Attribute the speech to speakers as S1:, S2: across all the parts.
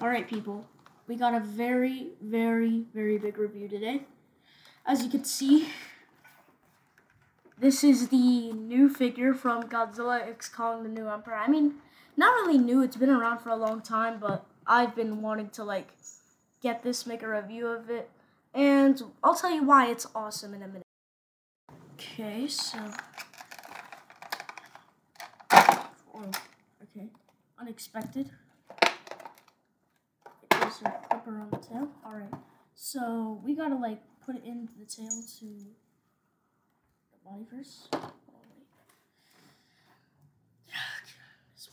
S1: All right, people, we got a very, very, very big review today. As you can see, this is the new figure from Godzilla X Kong the New Emperor. I mean, not really new, it's been around for a long time, but I've been wanting to like get this, make a review of it, and I'll tell you why it's awesome in a minute. Okay, so. Oh, okay, unexpected. A clipper the tail. Alright, so we gotta like put it in the tail to the body first.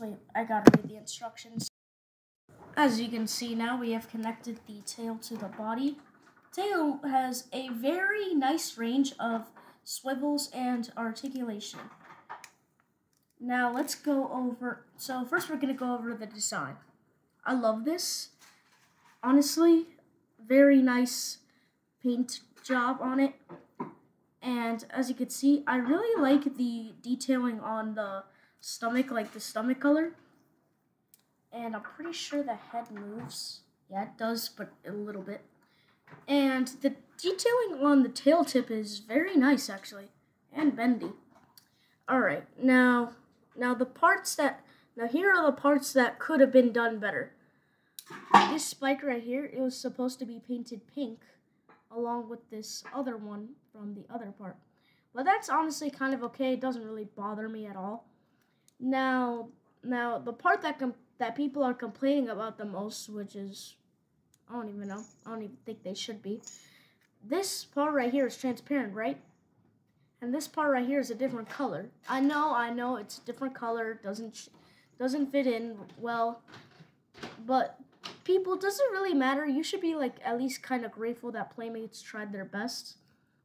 S1: Wait, I gotta read the instructions. As you can see now, we have connected the tail to the body. Tail has a very nice range of swivels and articulation. Now let's go over, so first we're going to go over the design. I love this. Honestly, very nice paint job on it. And as you can see, I really like the detailing on the stomach, like the stomach color. And I'm pretty sure the head moves. Yeah, it does, but a little bit. And the detailing on the tail tip is very nice, actually, and bendy. Alright, now now the parts that now here are the parts that could have been done better. This spike right here, it was supposed to be painted pink along with this other one from the other part. But that's honestly kind of okay. It doesn't really bother me at all. Now, now the part that that people are complaining about the most, which is I don't even know. I don't even think they should be. This part right here is transparent, right? And this part right here is a different color. I know, I know, it's a different color. Doesn't doesn't fit in well, but people, does it really matter? You should be like at least kind of grateful that Playmates tried their best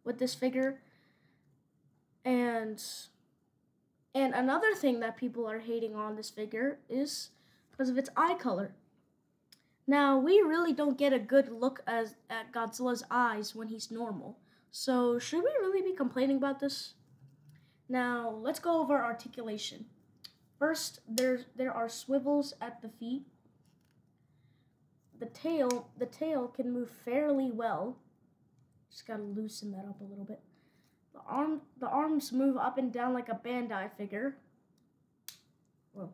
S1: with this figure. And and another thing that people are hating on this figure is because of its eye color. Now, we really don't get a good look as, at Godzilla's eyes when he's normal. So, should we really be complaining about this? Now, let's go over articulation. First, there's there are swivels at the feet. The tail, the tail can move fairly well. Just got to loosen that up a little bit. The arm the arms move up and down like a Bandai figure. Whoa.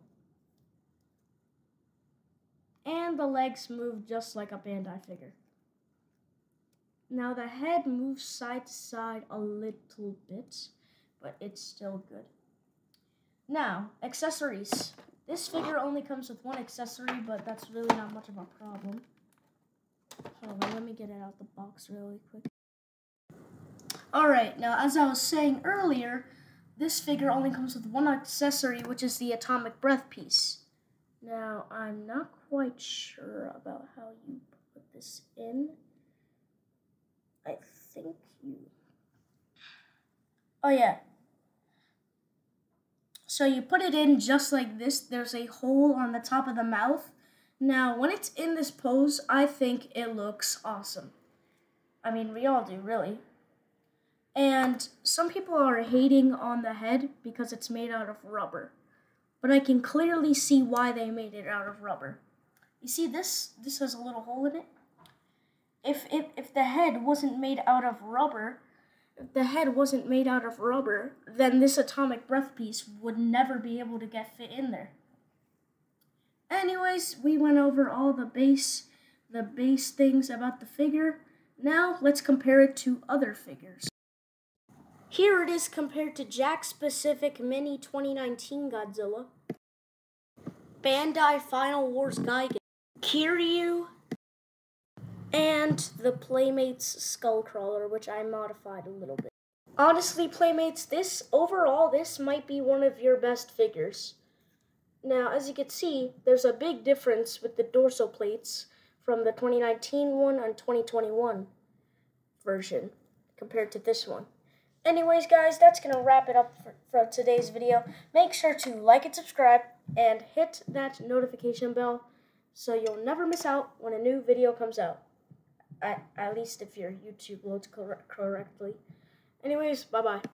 S1: And the legs move just like a Bandai figure. Now the head moves side to side a little bit, but it's still good. Now, accessories. This figure only comes with one accessory, but that's really not much of a problem. Hold on, let me get it out of the box really quick. Alright, now as I was saying earlier, this figure only comes with one accessory, which is the atomic breath piece. Now, I'm not quite sure about how you put this in. I think you... Oh, yeah. So you put it in just like this. There's a hole on the top of the mouth. Now, when it's in this pose, I think it looks awesome. I mean, we all do, really. And some people are hating on the head because it's made out of rubber. But I can clearly see why they made it out of rubber. You see this? This has a little hole in it. If, if, if the head wasn't made out of rubber, the head wasn't made out of rubber, then this atomic breath piece would never be able to get fit in there. Anyways, we went over all the base, the base things about the figure. Now let's compare it to other figures. Here it is compared to Jakks Pacific Mini 2019 Godzilla, Bandai Final Wars Gigan, Kiryu, and the Playmates Skullcrawler, which I modified a little bit. Honestly, Playmates, this overall, this might be one of your best figures. Now, as you can see, there's a big difference with the dorsal plates from the 2019 one and 2021 version compared to this one. Anyways, guys, that's going to wrap it up for, for today's video. Make sure to like and subscribe and hit that notification bell so you'll never miss out when a new video comes out. At, at least if your YouTube loads cor correctly. Anyways, bye-bye.